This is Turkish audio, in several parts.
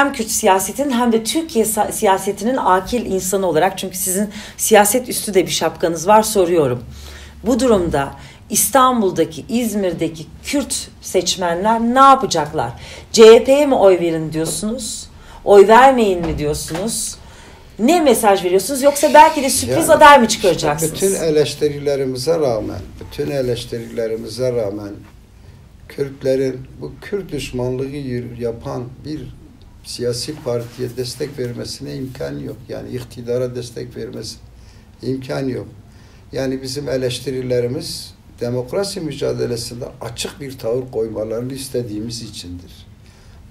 hem Kürt siyasetinin hem de Türkiye siyasetinin akil insanı olarak çünkü sizin siyaset üstü de bir şapkanız var soruyorum. Bu durumda İstanbul'daki, İzmir'deki Kürt seçmenler ne yapacaklar? CHP'ye mi oy verin diyorsunuz? Oy vermeyin mi diyorsunuz? Ne mesaj veriyorsunuz? Yoksa belki de sürpriz yani, aday mı çıkaracaksınız? Işte bütün eleştirilerimize rağmen, bütün eleştirilerimize rağmen Kürtlerin bu Kürt düşmanlığı yapan bir siyasi partiye destek vermesine imkan yok. Yani iktidara destek vermesi imkan yok. Yani bizim eleştirilerimiz demokrasi mücadelesinde açık bir tavır koymalarını istediğimiz içindir.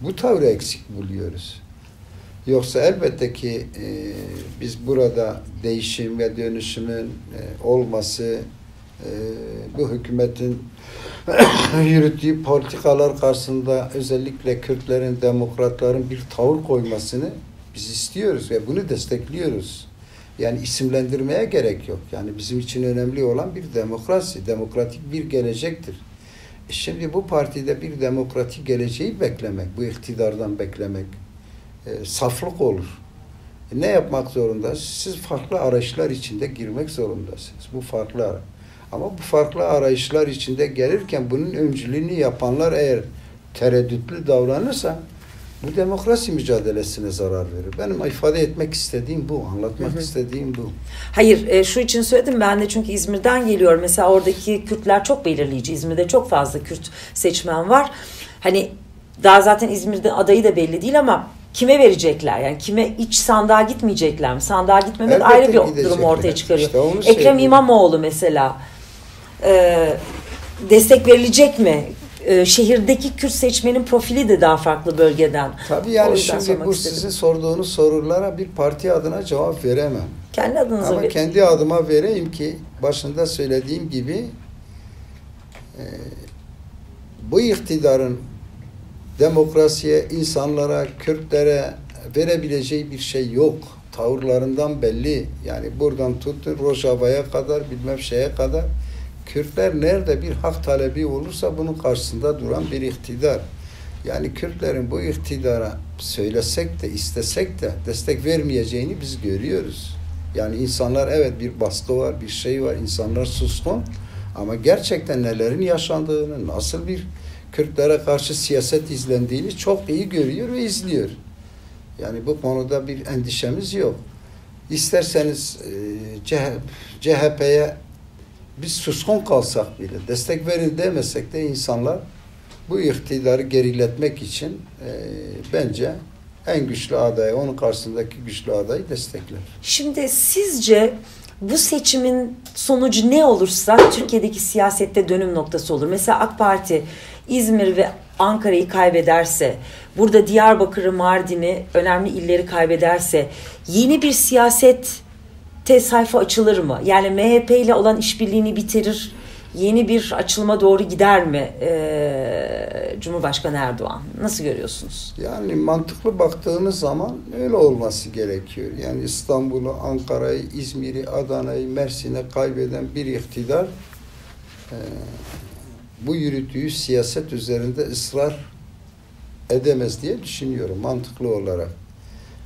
Bu tavrı eksik buluyoruz. Yoksa elbette ki e, biz burada değişim ve dönüşümün e, olması, e, bu hükümetin yürüttüğü politikalar karşısında özellikle Kürtlerin, demokratların bir tavır koymasını biz istiyoruz ve bunu destekliyoruz. Yani isimlendirmeye gerek yok. Yani bizim için önemli olan bir demokrasi, demokratik bir gelecektir. E şimdi bu partide bir demokratik geleceği beklemek, bu iktidardan beklemek e, saflık olur. E ne yapmak zorundasınız? Siz farklı arayışlar içinde girmek zorundasınız. Bu farklı ama bu farklı arayışlar içinde gelirken bunun öncülüğünü yapanlar eğer tereddütlü davranırsa bu demokrasi mücadelesine zarar verir. Benim ifade etmek istediğim bu, anlatmak hı hı. istediğim bu. Hayır, e, şu için söyledim ben de çünkü İzmir'den geliyorum. Mesela oradaki Kürtler çok belirleyici. İzmir'de çok fazla Kürt seçmen var. Hani daha zaten İzmir'de adayı da belli değil ama kime verecekler? Yani kime iç sandığa gitmeyecekler mi? Sandığa gitmemek Elbette ayrı bir durum ortaya çıkarıyor. İşte Ekrem İmamoğlu mesela e, destek verilecek mi? E, şehirdeki Kürt seçmenin profili de daha farklı bölgeden. Tabii yani şimdi bu istedim. sizin sorduğunuz sorulara bir parti adına cevap veremem. Kendi adınıza Ama ver. kendi adıma vereyim ki başında söylediğim gibi e, bu iktidarın demokrasiye, insanlara, Kürtlere verebileceği bir şey yok. Tavırlarından belli. Yani buradan tutun Rojava'ya kadar bilmem şeye kadar Kürtler nerede bir hak talebi olursa bunun karşısında duran bir iktidar. Yani Kürtlerin bu iktidara söylesek de istesek de destek vermeyeceğini biz görüyoruz. Yani insanlar evet bir baskı var, bir şey var, insanlar suskun ama gerçekten nelerin yaşandığını, nasıl bir Kürtlere karşı siyaset izlendiğini çok iyi görüyor ve izliyor. Yani bu konuda bir endişemiz yok. İsterseniz e, CHP'ye biz suskun kalsak bile, destek verin demesek de insanlar bu iktidarı geriletmek için e, bence en güçlü adayı, onun karşısındaki güçlü adayı destekler. Şimdi sizce bu seçimin sonucu ne olursa Türkiye'deki siyasette dönüm noktası olur. Mesela AK Parti İzmir ve Ankara'yı kaybederse, burada Diyarbakır'ı, Mardin'i, önemli illeri kaybederse yeni bir siyaset sayfa açılır mı? Yani MHP ile olan işbirliğini bitirir, yeni bir açılma doğru gider mi ee, Cumhurbaşkanı Erdoğan? Nasıl görüyorsunuz? Yani mantıklı baktığınız zaman öyle olması gerekiyor. Yani İstanbul'u, Ankara'yı, İzmir'i, Adana'yı, Mersin'e kaybeden bir iktidar e, bu yürüttüğü siyaset üzerinde ısrar edemez diye düşünüyorum mantıklı olarak.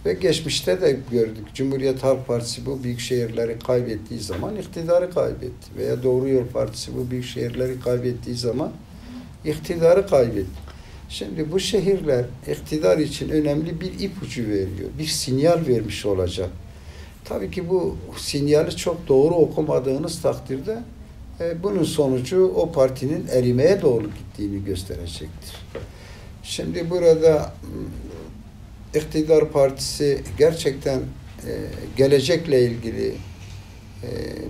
Ve geçmişte de gördük. Cumhuriyet Halk Partisi bu büyük şehirleri kaybettiği zaman iktidarı kaybetti. Veya Doğru Yol Partisi bu büyük şehirleri kaybettiği zaman iktidarı kaybetti. Şimdi bu şehirler iktidar için önemli bir ipucu veriyor. Bir sinyal vermiş olacak. Tabii ki bu sinyali çok doğru okumadığınız takdirde e, bunun sonucu o partinin erimeye doğru gittiğini gösterecektir. Şimdi burada iktidar partisi gerçekten e, gelecekle ilgili e,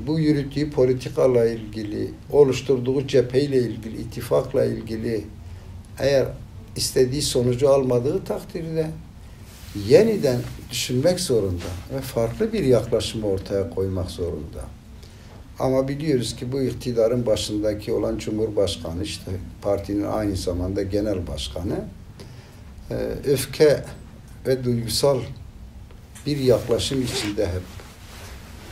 bu yürüttüğü politikalarla ilgili, oluşturduğu cepheyle ilgili, ittifakla ilgili eğer istediği sonucu almadığı takdirde yeniden düşünmek zorunda ve farklı bir yaklaşımı ortaya koymak zorunda. Ama biliyoruz ki bu iktidarın başındaki olan Cumhurbaşkanı işte partinin aynı zamanda genel başkanı e, öfke ve duygusal bir yaklaşım içinde hep.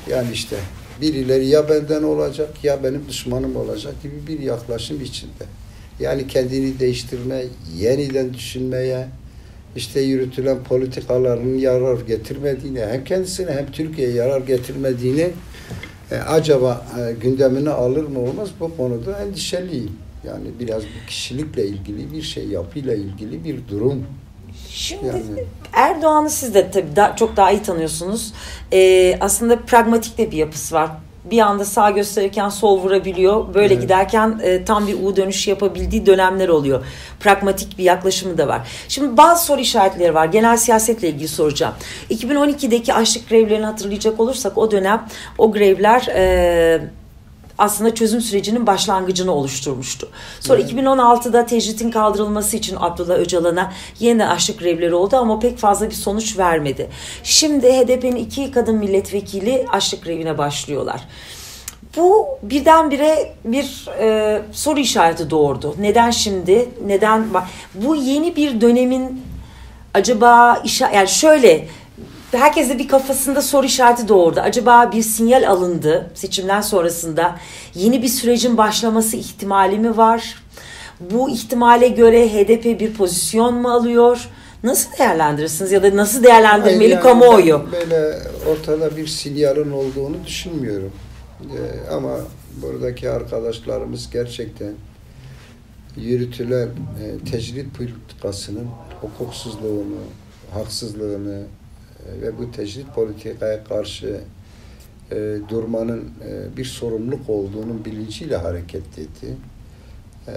Yani işte birileri ya benden olacak ya benim düşmanım olacak gibi bir yaklaşım içinde. Yani kendini değiştirme, yeniden düşünmeye, işte yürütülen politikaların yarar getirmediğini hem kendisine hem Türkiye'ye yarar getirmediğini e, acaba e, gündemine alır mı olmaz bu konuda endişeliyim. Yani biraz kişilikle ilgili bir şey, yapıyla ilgili bir durum. Şimdi yani. Erdoğan'ı siz de tabii daha, çok daha iyi tanıyorsunuz. Ee, aslında pragmatik de bir yapısı var bir anda sağ gösterirken sol vurabiliyor. Böyle evet. giderken e, tam bir U dönüşü yapabildiği dönemler oluyor. Pragmatik bir yaklaşımı da var. Şimdi bazı soru işaretleri var. Genel siyasetle ilgili soracağım. 2012'deki açlık grevlerini hatırlayacak olursak o dönem o grevler e, aslında çözüm sürecinin başlangıcını oluşturmuştu. Sonra evet. 2016'da tecritin kaldırılması için Abdullah Öcalan'a yeniden açlık grevleri oldu ama pek fazla bir sonuç vermedi. Şimdi HDP'nin iki kadın milletvekili açlık grevine başlıyorlar. Bu birdenbire bir e, soru işareti doğurdu. Neden şimdi? Neden? Bu yeni bir dönemin acaba işe yani şöyle herkese bir kafasında soru işareti doğurdu. Acaba bir sinyal alındı seçimden sonrasında yeni bir sürecin başlaması ihtimali mi var? Bu ihtimale göre HDP bir pozisyon mu alıyor? Nasıl değerlendirirsiniz ya da nasıl değerlendirmeli yani kamuoyu? Böyle ortada bir sinyalin olduğunu düşünmüyorum. Ee, ama buradaki arkadaşlarımız gerçekten yürütülen e, tecrit politikasının hukuksuzluğunu, haksızlığını, ve bu tecrit politikaya karşı e, durmanın e, bir sorumluluk olduğunun bilinciyle hareket etti. E,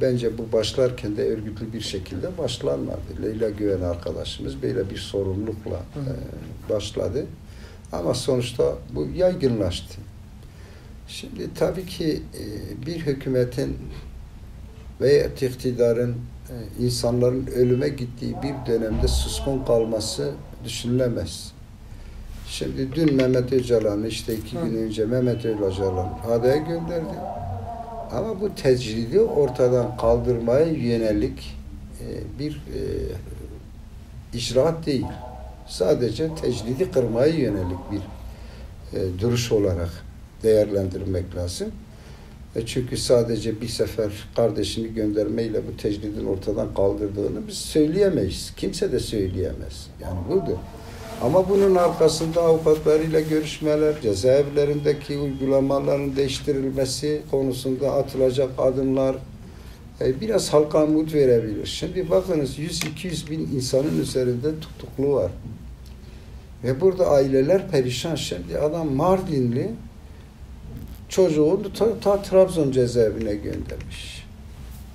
bence bu başlarken de örgütlü bir şekilde başlanmadı. Leyla Güven arkadaşımız böyle bir sorumlulukla e, başladı. Ama sonuçta bu yaygınlaştı. Şimdi tabii ki e, bir hükümetin veya iktidarın e, insanların ölüme gittiği bir dönemde suskun kalması düşünülemez. Şimdi dün Mehmet Öcalan işte iki Hı. gün önce Mehmet Öcalan adaya gönderdi. Ama bu tecridi ortadan kaldırmaya yönelik e, bir e, icraat değil. Sadece tecridi kırmaya yönelik bir e, duruş olarak değerlendirmek lazım. E çünkü sadece bir sefer kardeşini göndermeyle bu tecridin ortadan kaldırdığını biz söyleyemeyiz. Kimse de söyleyemez. Yani budur. Ama bunun arkasında avukatlarıyla görüşmeler, cezaevlerindeki uygulamaların değiştirilmesi konusunda atılacak adımlar e, biraz halka umut verebilir. Şimdi bakınız 100-200 bin insanın üzerinde tutuklu var. Ve burada aileler perişan. Şimdi adam Mardinli çocuğunu ta, ta Trabzon cezaevine göndermiş.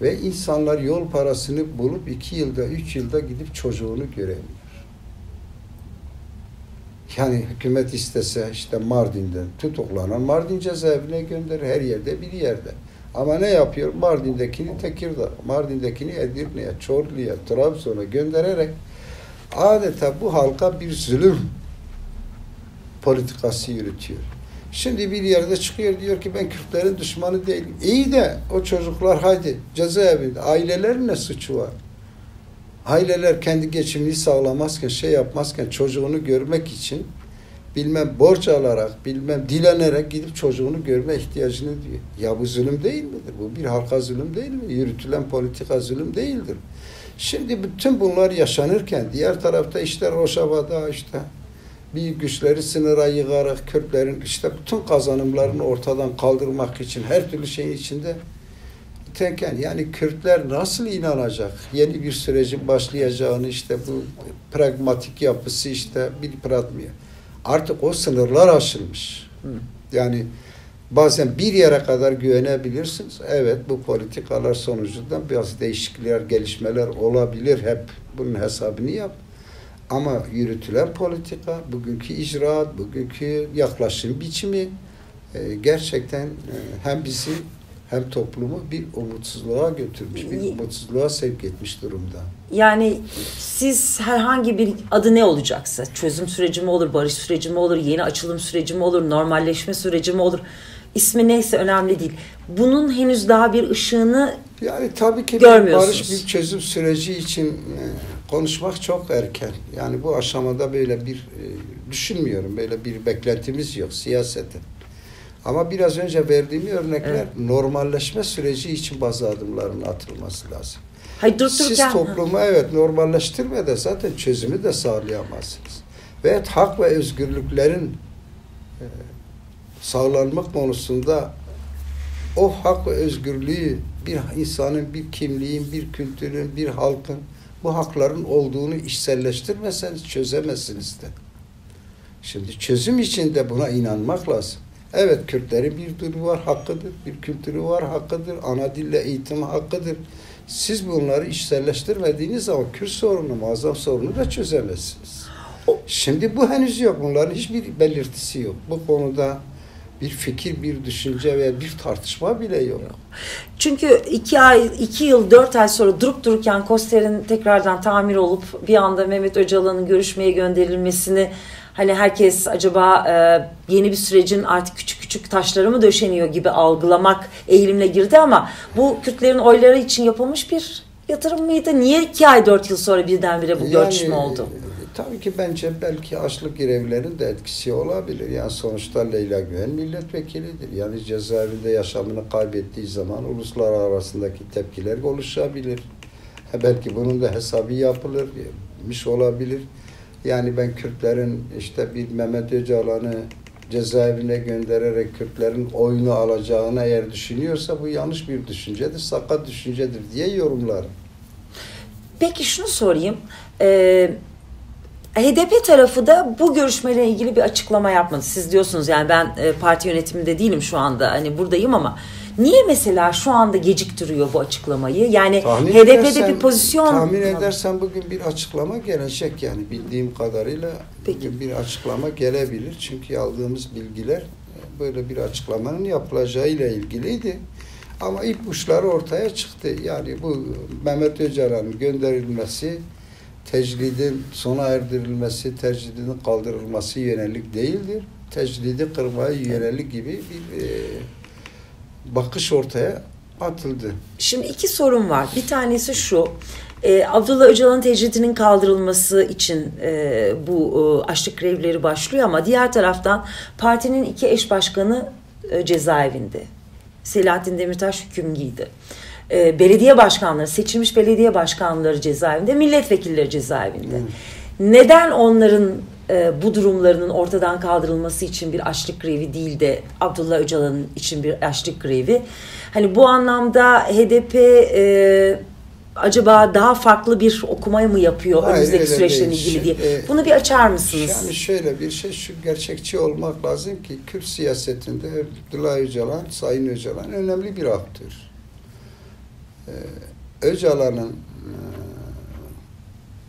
Ve insanlar yol parasını bulup iki yılda, üç yılda gidip çocuğunu göremiyor. Yani hükümet istese işte Mardin'den tutuklanan Mardin cezaevine gönderir her yerde bir yerde. Ama ne yapıyor? Mardin'dekini Tekirdağ, Mardin'dekini Edirne'ye, Çorlu'ya, Trabzon'a göndererek adeta bu halka bir zulüm politikası yürütüyor. Şimdi bir yerde çıkıyor diyor ki ben Kürtlerin düşmanı değilim. İyi de o çocuklar haydi cezaevinde. Ailelerin ne suçu var? Aileler kendi geçimini sağlamazken, şey yapmazken çocuğunu görmek için bilmem borç alarak, bilmem dilenerek gidip çocuğunu görme ihtiyacını diyor. Ya bu zulüm değil midir? Bu bir halka zulüm değil mi? Yürütülen politika zulüm değildir. Şimdi bütün bunlar yaşanırken diğer tarafta işte Rojava'da işte büyük güçleri sınıra yığarak Kürtlerin işte bütün kazanımlarını ortadan kaldırmak için her türlü şeyin içinde teken yani Kürtler nasıl inanacak yeni bir sürecin başlayacağını işte bu pragmatik yapısı işte bir pratmıyor. Artık o sınırlar aşılmış. Yani bazen bir yere kadar güvenebilirsiniz. Evet bu politikalar sonucunda biraz değişiklikler, gelişmeler olabilir. Hep bunun hesabını yap. Ama yürütülen politika, bugünkü icraat, bugünkü yaklaşım biçimi e, gerçekten e, hem bizi hem toplumu bir umutsuzluğa götürmüş, bir umutsuzluğa sevk etmiş durumda. Yani siz herhangi bir adı ne olacaksa, çözüm süreci mi olur, barış süreci mi olur, yeni açılım süreci mi olur, normalleşme süreci mi olur, ismi neyse önemli değil. Bunun henüz daha bir ışığını yani tabii ki bir barış bir çözüm süreci için e, konuşmak çok erken. Yani bu aşamada böyle bir e, düşünmüyorum. Böyle bir beklentimiz yok siyasete. Ama biraz önce verdiğim örnekler evet. normalleşme süreci için bazı adımların atılması lazım. Hayır, durup Siz dururken- toplumu evet normalleştirmeden zaten çözümü de sağlayamazsınız. Ve hak ve özgürlüklerin e, sağlanma konusunda o hak ve özgürlüğü bir insanın, bir kimliğin, bir kültürün, bir halkın bu hakların olduğunu işselleştirmezseniz çözemezsiniz de. Şimdi çözüm için de buna inanmak lazım. Evet Kürtlerin bir dili var, hakkıdır. Bir kültürü var, hakkıdır. Ana dille eğitim hakkıdır. Siz bunları işselleştirmediğiniz zaman Kürt sorunu, muazzam sorunu da çözemezsiniz. Şimdi bu henüz yok. Bunların hiçbir belirtisi yok. Bu konuda bir fikir, bir düşünce veya bir tartışma bile yok. Çünkü iki ay, iki yıl, dört ay sonra durup dururken Koster'in tekrardan tamir olup bir anda Mehmet Öcalan'ın görüşmeye gönderilmesini hani herkes acaba e, yeni bir sürecin artık küçük küçük taşları mı döşeniyor gibi algılamak eğilimle girdi ama bu Kürtlerin oyları için yapılmış bir yatırım mıydı? Niye iki ay, dört yıl sonra birdenbire bu görüşme oldu? Tabii ki bence belki açlık grevlerin de etkisi olabilir. Yani sonuçta Leyla Güven milletvekilidir. Yani cezaevinde yaşamını kaybettiği zaman uluslar arasındaki tepkiler oluşabilir. Belki bunun da hesabı yapılır, yapılmış olabilir. Yani ben Kürtlerin işte bir Mehmet Öcalan'ı cezaevine göndererek Kürtlerin oyunu alacağını eğer düşünüyorsa bu yanlış bir düşüncedir, sakat düşüncedir diye yorumlarım. Peki şunu sorayım. Ee, HDP tarafı da bu görüşmeyle ilgili bir açıklama yapmadı. Siz diyorsunuz yani ben e, parti yönetiminde değilim şu anda hani buradayım ama niye mesela şu anda geciktiriyor bu açıklamayı? Yani Tahmin HDP'de edersen- bir pozisyon Tahmin edersen bugün bir açıklama gelecek yani bildiğim kadarıyla Peki. bugün bir açıklama gelebilir. Çünkü aldığımız bilgiler e, böyle bir açıklamanın yapılacağıyla ilgiliydi. Ama ipuçları ortaya çıktı. Yani bu Mehmet Öcalan'ın gönderilmesi tecridin sona erdirilmesi, tecridin kaldırılması yönelik değildir. Tecridi kırmaya yönelik gibi bir e, bakış ortaya atıldı. Şimdi iki sorun var. Bir tanesi şu. e, Abdullah Öcalan'ın tecridinin kaldırılması için e, bu e, açlık grevleri başlıyor ama diğer taraftan partinin iki eş başkanı e, cezaevinde. Selahattin Demirtaş hüküm giydi. E, belediye başkanları, seçilmiş belediye başkanları cezaevinde, milletvekilleri cezaevinde. Neden onların e, bu durumlarının ortadan kaldırılması için bir açlık grevi değil de Abdullah Öcalan'ın için bir açlık grevi? Hani bu anlamda HDP e, acaba daha farklı bir okumayı mı yapıyor Hayır, önümüzdeki süreçle ilgili diye? Şimdi, Bunu bir açar mısınız? Yani şöyle bir şey, şu gerçekçi olmak lazım ki Kürt siyasetinde Abdullah Öcalan, Sayın Öcalan önemli bir aktör. Ee, Öcalan'ın e,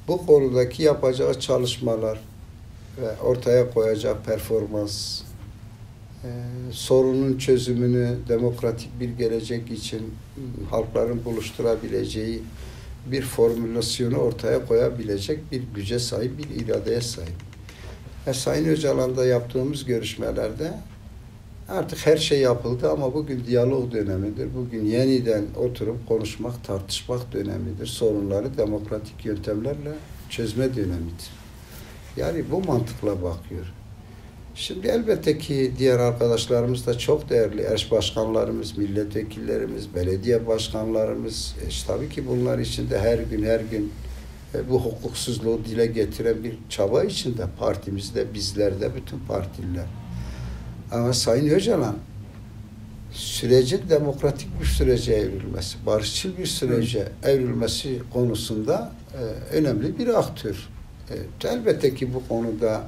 bu konudaki yapacağı çalışmalar ve ortaya koyacağı performans, e, sorunun çözümünü demokratik bir gelecek için halkların buluşturabileceği bir formülasyonu ortaya koyabilecek bir güce sahip, bir iradeye sahip. Ve Sayın Öcalan'da yaptığımız görüşmelerde artık her şey yapıldı ama bugün diyalog dönemidir. Bugün yeniden oturup konuşmak, tartışmak dönemidir. Sorunları demokratik yöntemlerle çözme dönemidir. Yani bu mantıkla bakıyor. Şimdi elbette ki diğer arkadaşlarımız da çok değerli. Eş başkanlarımız, milletvekillerimiz, belediye başkanlarımız. E, tabii ki bunlar içinde her gün her gün e, bu hukuksuzluğu dile getiren bir çaba içinde partimizde, bizlerde, bütün partililer. Ama Sayın Öcalan sürecin demokratik bir sürece evrilmesi, barışçıl bir sürece evrilmesi konusunda e, önemli bir aktör. E, elbette ki bu konuda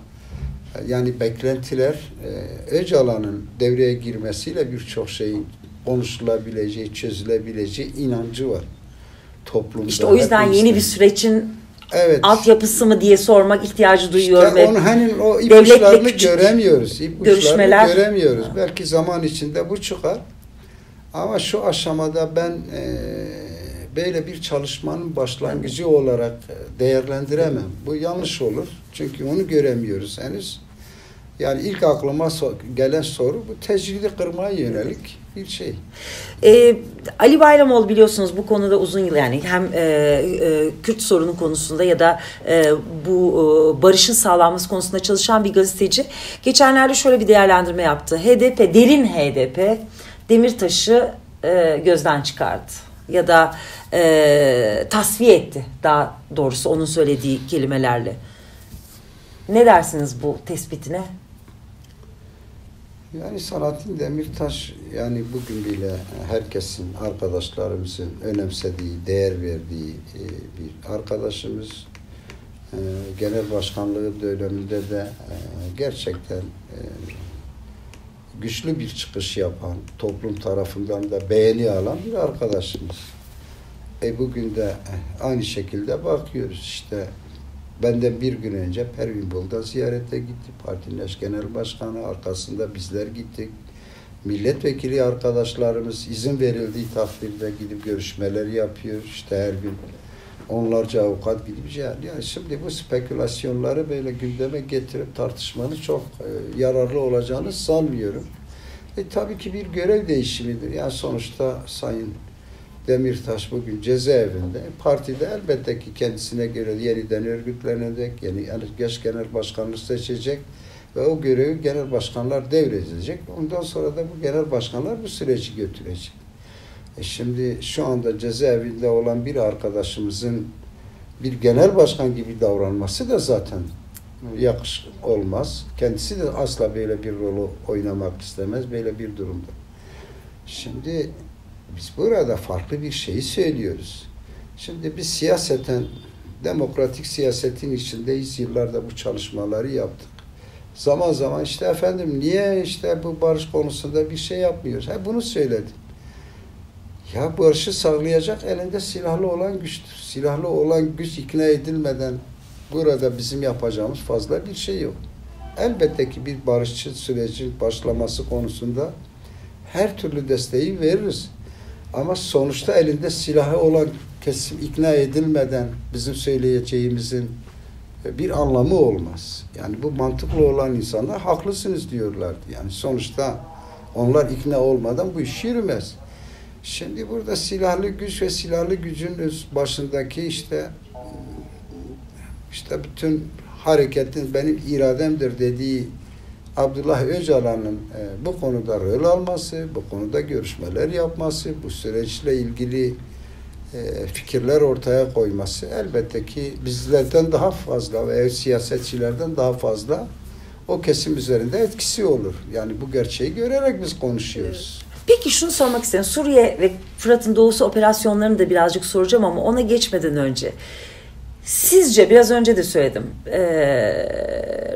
e, yani beklentiler e, Öcalan'ın devreye girmesiyle birçok şeyin konuşulabileceği, çözülebileceği inancı var toplumda. İşte o yüzden hepimizde. yeni bir sürecin evet. altyapısı mı diye sormak ihtiyacı duyuyorum. İşte onu hani o ipuçlarını göremiyoruz. İpuçlarını görüşmeler- göremiyoruz. Ha. Belki zaman içinde bu çıkar. Ama şu aşamada ben e, böyle bir çalışmanın başlangıcı olarak e, değerlendiremem. Bu yanlış olur. Çünkü onu göremiyoruz henüz. Yani ilk aklıma so- gelen soru bu tecridi kırmaya yönelik bir şey. Ee, Ali Bayramoğlu biliyorsunuz bu konuda uzun yıl yani hem e, e, Kürt sorunu konusunda ya da e, bu e, barışın sağlanması konusunda çalışan bir gazeteci. Geçenlerde şöyle bir değerlendirme yaptı. HDP, derin HDP Demirtaş'ı e, gözden çıkardı. ya da e, tasfiye etti daha doğrusu onun söylediği kelimelerle. Ne dersiniz bu tespitine? Yani Salahattin Demirtaş yani bugün bile herkesin, arkadaşlarımızın önemsediği, değer verdiği e, bir arkadaşımız. E, genel başkanlığı döneminde de e, gerçekten güçlü bir çıkış yapan, toplum tarafından da beğeni alan bir arkadaşımız. E bugün de aynı şekilde bakıyoruz işte Benden bir gün önce Pervin Buldan ziyarete gitti. Partinin eş genel başkanı arkasında bizler gittik. Milletvekili arkadaşlarımız izin verildiği takdirde gidip görüşmeler yapıyor. İşte her gün onlarca avukat gidip yani, yani şimdi bu spekülasyonları böyle gündeme getirip tartışmanın çok e, yararlı olacağını sanmıyorum. E, tabii ki bir görev değişimidir. Yani sonuçta Sayın Demirtaş bugün cezaevinde. Partide elbette ki kendisine göre yeniden örgütlenecek, yeni geç genel başkanlığı seçecek ve o görevi genel başkanlar devredecek. Ondan sonra da bu genel başkanlar bu süreci götürecek. E şimdi şu anda cezaevinde olan bir arkadaşımızın bir genel başkan gibi davranması da zaten yakış olmaz. Kendisi de asla böyle bir rolü oynamak istemez böyle bir durumda. Şimdi biz burada farklı bir şeyi söylüyoruz. Şimdi biz siyaseten, demokratik siyasetin içindeyiz. Yıllarda bu çalışmaları yaptık. Zaman zaman işte efendim niye işte bu barış konusunda bir şey yapmıyoruz? Hep bunu söyledim. Ya barışı sağlayacak elinde silahlı olan güçtür. Silahlı olan güç ikna edilmeden burada bizim yapacağımız fazla bir şey yok. Elbette ki bir barışçı sürecin başlaması konusunda her türlü desteği veririz. Ama sonuçta elinde silahı olan kesim ikna edilmeden bizim söyleyeceğimizin e, bir anlamı olmaz. Yani bu mantıklı olan insanlar haklısınız diyorlardı. Yani sonuçta onlar ikna olmadan bu iş yürümez. Şimdi burada silahlı güç ve silahlı gücün başındaki işte işte bütün hareketin benim irademdir dediği Abdullah Öcalan'ın e, bu konuda rol alması, bu konuda görüşmeler yapması, bu süreçle ilgili e, fikirler ortaya koyması elbette ki bizlerden daha fazla veya siyasetçilerden daha fazla o kesim üzerinde etkisi olur. Yani bu gerçeği görerek biz konuşuyoruz. Peki şunu sormak istedim. Suriye ve Fırat'ın doğusu operasyonlarını da birazcık soracağım ama ona geçmeden önce sizce biraz önce de söyledim. Ee,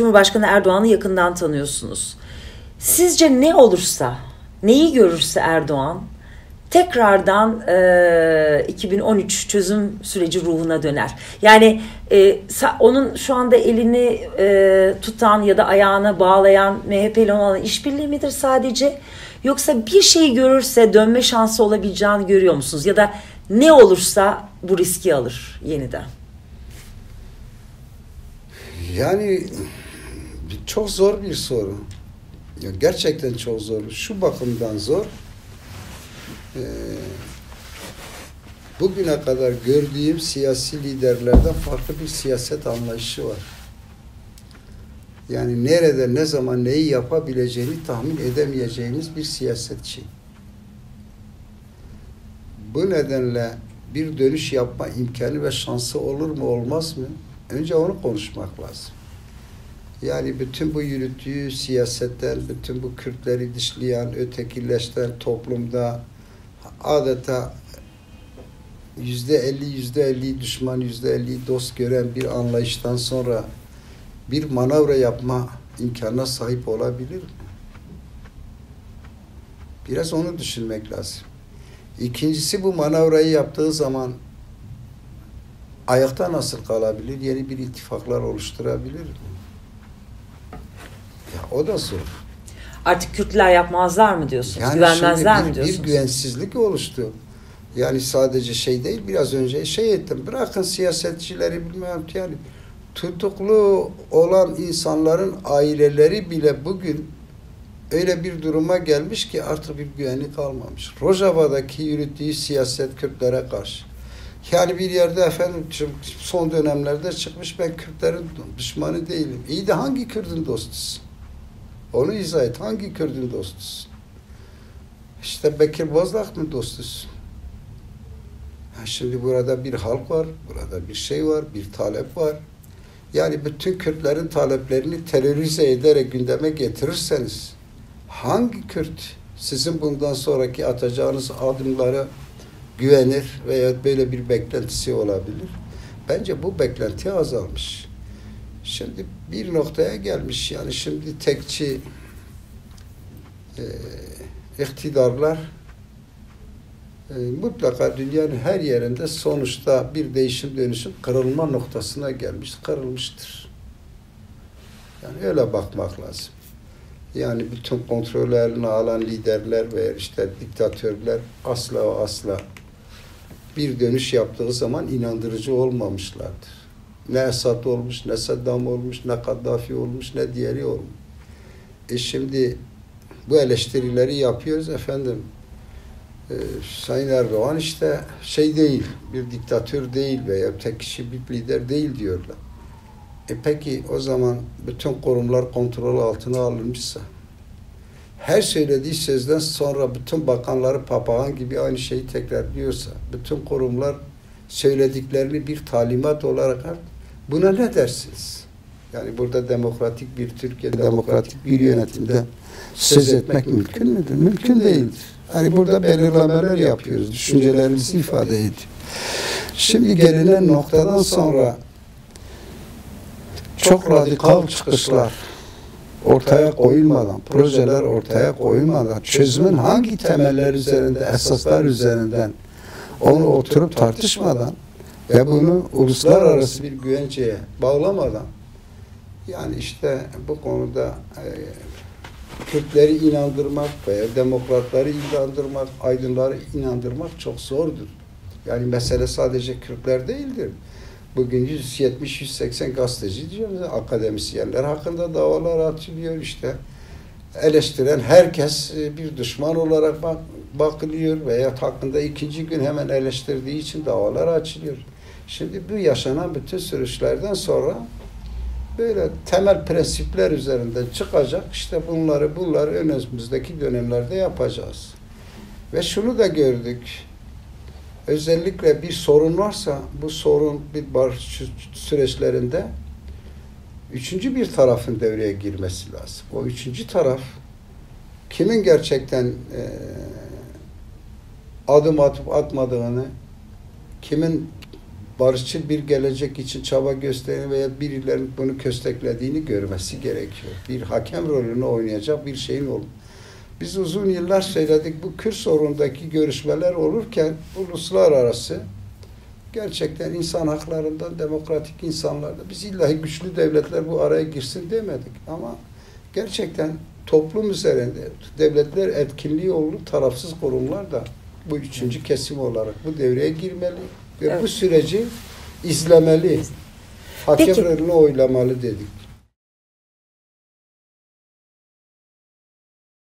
Cumhurbaşkanı Erdoğan'ı yakından tanıyorsunuz. Sizce ne olursa, neyi görürse Erdoğan tekrardan e, 2013 çözüm süreci ruhuna döner. Yani e, onun şu anda elini e, tutan ya da ayağını bağlayan MHP'li olan işbirliği midir sadece? Yoksa bir şey görürse dönme şansı olabileceğini görüyor musunuz? Ya da ne olursa bu riski alır yeniden? Yani çok zor bir soru. Ya gerçekten çok zor. Şu bakımdan zor. Ee, bugüne kadar gördüğüm siyasi liderlerden farklı bir siyaset anlayışı var. Yani nerede, ne zaman neyi yapabileceğini tahmin edemeyeceğiniz bir siyasetçi. Bu nedenle bir dönüş yapma imkanı ve şansı olur mu olmaz mı? Önce onu konuşmak lazım. Yani bütün bu yürüttüğü siyasetten, bütün bu Kürtleri dışlayan, ötekileştiren toplumda adeta yüzde elli, yüzde elli düşman, yüzde elli dost gören bir anlayıştan sonra bir manavra yapma imkanına sahip olabilir mi? Biraz onu düşünmek lazım. İkincisi bu manavrayı yaptığı zaman ayakta nasıl kalabilir? Yeni bir ittifaklar oluşturabilir mi? O da zor. Artık Kürtler yapmazlar mı diyorsunuz? Yani Güvenmezler bir, mi diyorsunuz? Bir güvensizlik oluştu. Yani sadece şey değil biraz önce şey ettim. Bırakın siyasetçileri bilmem yani tutuklu olan insanların aileleri bile bugün öyle bir duruma gelmiş ki artık bir güveni kalmamış. Rojava'daki yürüttüğü siyaset Kürtlere karşı. Yani bir yerde efendim son dönemlerde çıkmış ben Kürtlerin düşmanı değilim. İyi de hangi Kürt'ün dostusun? Onu izah et. Hangi Kürt'ün dostusun? İşte Bekir Bozlak mı dostusun? Şimdi burada bir halk var, burada bir şey var, bir talep var. Yani bütün Kürtlerin taleplerini terörize ederek gündeme getirirseniz hangi Kürt sizin bundan sonraki atacağınız adımlara güvenir veya böyle bir beklentisi olabilir? Bence bu beklenti azalmış. Şimdi bir noktaya gelmiş yani şimdi tekçi e, iktidarlar e, mutlaka dünyanın her yerinde sonuçta bir değişim dönüşüm kırılma noktasına gelmiş, kırılmıştır. Yani öyle bakmak lazım. Yani bütün kontrollerini alan liderler veya işte diktatörler asla ve asla bir dönüş yaptığı zaman inandırıcı olmamışlardır. Ne Esad olmuş, ne Saddam olmuş, ne Kaddafi olmuş, ne diğeri olmuş. E şimdi bu eleştirileri yapıyoruz efendim. Ee, Sayın Erdoğan işte şey değil, bir diktatör değil veya tek kişi bir lider değil diyorlar. E peki o zaman bütün kurumlar kontrol altına alınmışsa, her söylediği sözden sonra bütün bakanları papağan gibi aynı şeyi tekrarlıyorsa, bütün kurumlar söylediklerini bir talimat olarak buna ne dersiniz? Yani burada demokratik bir Türkiye, demokratik bir yönetimde söz etmek mümkün müdür? Mümkün değildir. Hani burada belirlemeler yapıyoruz, düşüncelerimizi ifade ediyor. Şimdi gelinen noktadan sonra çok radikal çıkışlar ortaya koyulmadan, projeler ortaya koyulmadan, çözümün hangi temeller üzerinde, esaslar üzerinden onu oturup tartışmadan ve bunu uluslararası bir güvenceye bağlamadan yani işte bu konuda e, Kürtleri inandırmak veya demokratları inandırmak, aydınları inandırmak çok zordur. Yani mesele sadece Kürtler değildir. Bugün 170-180 gazeteci diyoruz, akademisyenler hakkında davalar açılıyor işte. Eleştiren herkes e, bir düşman olarak bak, bakılıyor veya hakkında ikinci gün hemen eleştirdiği için davalar açılıyor. Şimdi bu yaşanan bütün sürüşlerden sonra böyle temel prensipler üzerinden çıkacak. İşte bunları bunları önümüzdeki dönemlerde yapacağız. Ve şunu da gördük. Özellikle bir sorun varsa bu sorun bir barış süreçlerinde üçüncü bir tarafın devreye girmesi lazım. O üçüncü taraf kimin gerçekten e, adım atıp atmadığını, kimin barışçıl bir gelecek için çaba gösterdiğini veya birilerinin bunu kösteklediğini görmesi gerekiyor. Bir hakem rolünü oynayacak bir şeyin olur. Biz uzun yıllar söyledik bu Kürt sorundaki görüşmeler olurken uluslararası gerçekten insan haklarından demokratik insanlarda biz illahi güçlü devletler bu araya girsin demedik ama gerçekten toplum üzerinde devletler etkinliği olur tarafsız kurumlar da bu üçüncü kesim olarak bu devreye girmeli ve evet. bu süreci izlemeli. Hakem rolünü oylamalı dedik.